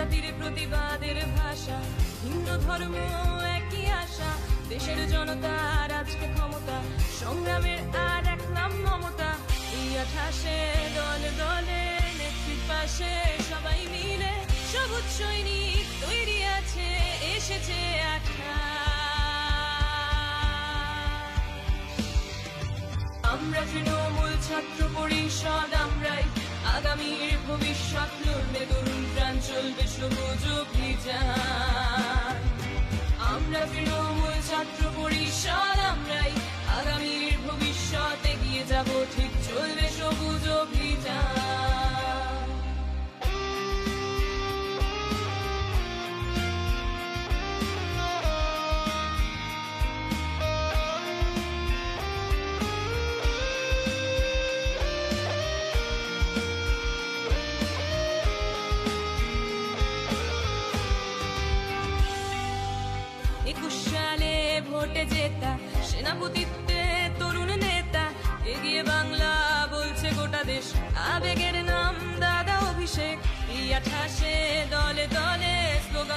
জাতির প্রতিবাদের ভাষা, হিন্দু ধর্ম একই আশা, দেশের জনতার আজকে ক্ষমতা, সংগ্রামের আর এক নাম মমতা। এই আঠাশে দলে দলে নেত্রীর পাশে সবাই মিলে সবুজ সৈনিক তৈরি আছে, এসেছে আমরা তৃণমূল ছাত্র পরিষদ আমরাই, আগামীর ভবিষ্যৎ লড়বে তরুণ প্রাণ চলবে সবুজ অভিযান। আমরা তৃণমূল ছাত্র পরিষদ একুশ সালে ভোটে জেতা সেনাপতিত্বে তরুণ নেতা এগিয়ে বাংলা বলছে গোটা দেশ। আবেগের নাম দাদা অভিষেক। এই আঠাশে দলে দলে স্লোগান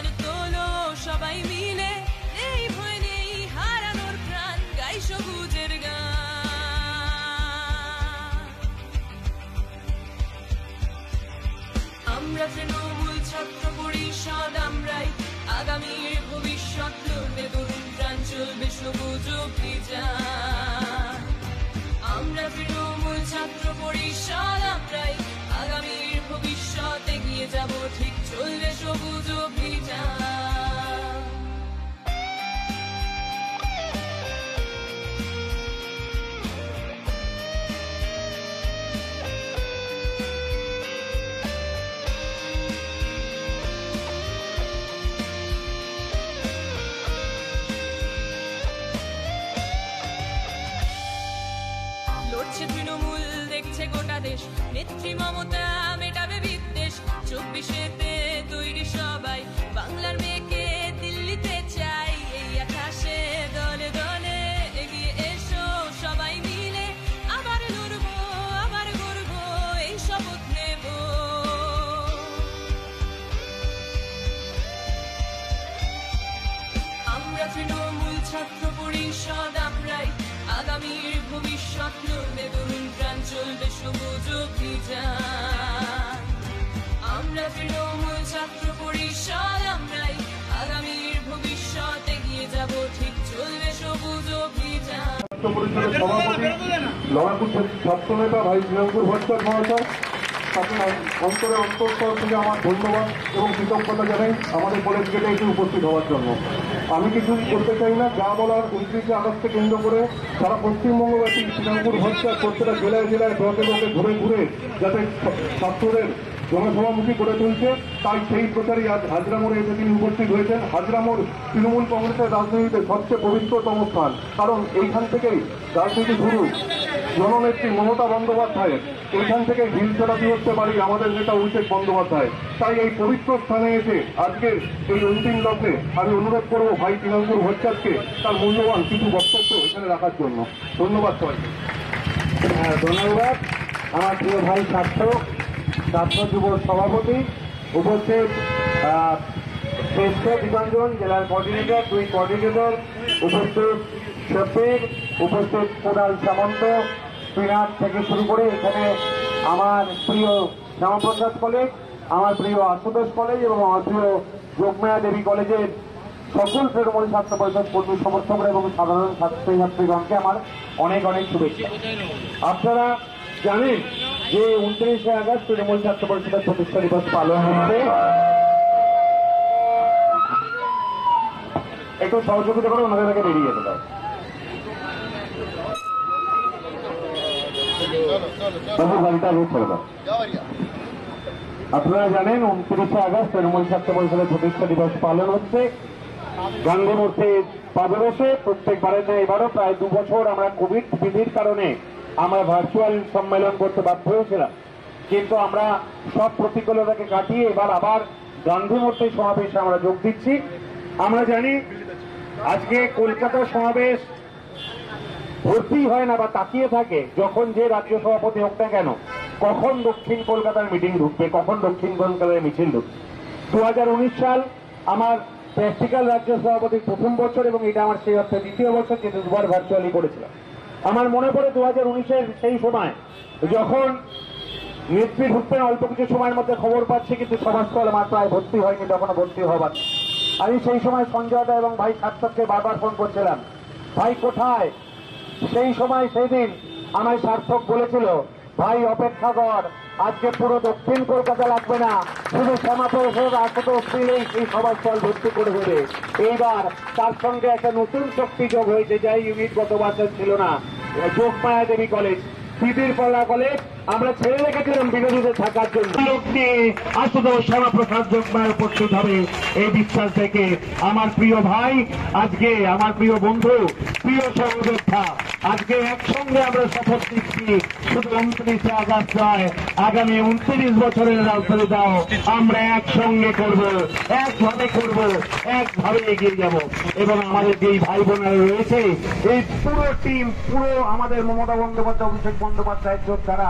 সবুজ অভিযান। আমরা ছাত্র আগামীর ভবিষ্যতে এগিয়ে যাব। ঠিক চলবে সবুজ অভিযান। দেখছে গোটা দেশ। নেত্রী মমতা মেটাবে বিদ্বেষ। চব্বিশেতে তৈরি সবাই। বাংলার মেয়েকে দিল্লিতে চাই। এই আকাশে দলে দলে এগিয়ে এসো সবাই মিলে। আবার লড়বো, আবার গড়বো, এই শপথ নেব। আমরা তৃণমূল ছাত্র পরিষদ, আমরাই আগামীর ভবিষ্যৎ লড়বে তরুণ চলবে আমরা তৃণমূল ছাত্র পরিষদ, আমরাই আগামীর ভবিষ্যৎ এগিয়ে যাব। ঠিক চলবে সবুজ আমার ধন্যবাদ এবং কৃতজ্ঞতা জানাই আমাদের কলেজ গেটে এসে উপস্থিত হওয়ার জন্য। আমি কিছু করতে চাই না, যা বলার উনত্রিশে আগস্টকে কেন্দ্র করে সারা পশ্চিমবঙ্গবাসী শ্রীরামপুর হত্যা প্রত্যেকটা জেলায় জেলায় ব্লকে ব্লকে ঘুরে ঘুরে যাতে ছাত্রদের জনসভামুখী করে তুলছে, তাই সেই প্রচারই আজ হাজরামোড়ে এসে তিনি উপস্থিত হয়েছেন। হাজরা মোড় তৃণমূল কংগ্রেসের রাজনীতিতে সবচেয়ে পবিত্রতম স্থান, কারণ এইখান থেকেই রাজনীতি শুরু। জননেত্রী মমতা বন্দ্যোপাধ্যায়ের। এইখান থেকে ছড়াতে হচ্ছে পারি আমাদের নেতা অভিষেক বন্দ্যোপাধ্যায়। তাই এই পবিত্র স্থানে এসে আজকের এই অন্তিম লগ্নে আমি অনুরোধ করব ভাই তৃণমূল ভট্টাচার্যকে তার মূল্যবান কিছু বক্তব্য এখানে রাখার জন্য। ধন্যবাদ সবাইকে। হ্যাঁ, ধন্যবাদ। আমার প্রিয় ভাই ছাত্র ছাত্র যুব সভাপতি উপস্থিত শ্রেষ্ঠ দীপাঞ্জন জেলার কোঅর্ডিনেটর দুই কোঅর্ডিনেটর উপস্থিত শফিক উপস্থিত কোদাল সামন্ত শ্রীনাথ থেকে শুরু করে এখানে আমার প্রিয় শ্যামাপ্রসাদ কলেজ, আমার প্রিয় আশুতোষ কলেজ এবং আমার প্রিয় যোগমায়া দেবী কলেজের সকল তৃণমূল ছাত্র পরিষদ কর্মী সমর্থকরা এবং সাধারণ ছাত্র ছাত্রীগণকে আমার অনেক অনেক শুভেচ্ছা। আপনারা জানেন যে উনত্রিশে আগস্ট তৃণমূল ছাত্র পরিষদের প্রতিষ্ঠা দিবস পালন হচ্ছে। একটু সহযোগিতা করে ওনাদের থেকে বেরিয়ে যেতে আপনারা জানেন উনত্রিশে আগস্ট তৃণমূল ছাত্র পরিষদের প্রতিষ্ঠা দিবস পালন হচ্ছে। গান্ধী মূর্তির পাদবসে প্রত্যেকবারের ন্যায় এবারও প্রায় দু বছর আমরা কোভিড বিধির কারণে আমরা ভার্চুয়াল সম্মেলন করতে বাধ্য হয়েছিলাম। কিন্তু আমরা সব প্রতিকূলতাকে কাটিয়ে এবার আবার গান্ধী মূর্তির সমাবেশে আমরা যোগ দিচ্ছি। আমরা জানি আজকে কলকাতার সমাবেশ ভর্তি হয় না বা তাকিয়ে থাকে, যখন যে রাজ্য সভাপতি হোক না কেন, কখন দক্ষিণ কলকাতার মিটিং ঢুকবে, কখন দক্ষিণ কলকাতার মিছিল ঢুকবে। দু হাজার উনিশ সাল আমার প্র্যাকটিক্যাল রাজ্য সভাপতির প্রথম বছর এবং এটা আমার সেই অর্থে দ্বিতীয় বছর যেহেতু দুবার ভার্চুয়ালি করেছিলাম। আমার মনে পড়ে দু হাজার উনিশের সেই সময়, যখন নেত্রী ঢুকতেন, অল্প কিছু সময়ের মধ্যে খবর পাচ্ছি, কিন্তু সভাস্থল আমার প্রায় ভর্তি হয়নি, তখনও ভর্তি হবার আমি সেই সময় সঞ্জয় দা এবং ভাই সার্থককে বারবার ফোন করছিলাম, ভাই, কোথায়? সেই সময় সেদিন আমায় সার্থক বলেছিল, ভাই, অপেক্ষা কর, আজকে পুরো দক্ষিণ কলকাতা লাগবে না। শুধু শ্যামাপ্রসাদ আশুতোষ মিলেই সেই সভাস্থল ভর্তি করে দেবে। এইবার তার সঙ্গে একটা নতুন শক্তি যোগ হয়েছে, যাই ইউনিট গত বছর ছিল না। যোগমায়া দেবী কলেজ শিবির পড়া কলেজ আমরা ছেড়ে রেখেছিলাম বিরোধীদের থাকার জন্য। লোকটি আশুতোষ শ্যামাপ্রসাদ যোগমায় উপস্থিত হবে এই বিশ্বাস থেকে। আমার প্রিয় ভাই, আজকে আমার প্রিয় বন্ধু, প্রিয় সহযোদ্ধা, আজকে একসঙ্গে আমরা শপথ নিচ্ছি। শুধু উনত্রিশে আগস্ট নয়, আগামী উনত্রিশ বছরের রাজনীতিটাও আমরা একসঙ্গে করব, একভাবে করব, একভাবে এগিয়ে যাব। এবং আমাদের যেই ভাই বোনেরা রয়েছে, এই পুরো টিম পুরো আমাদের মমতা বন্দ্যোপাধ্যায়, অভিষেক বন্দ্যোপাধ্যায়ের যোদ্ধারা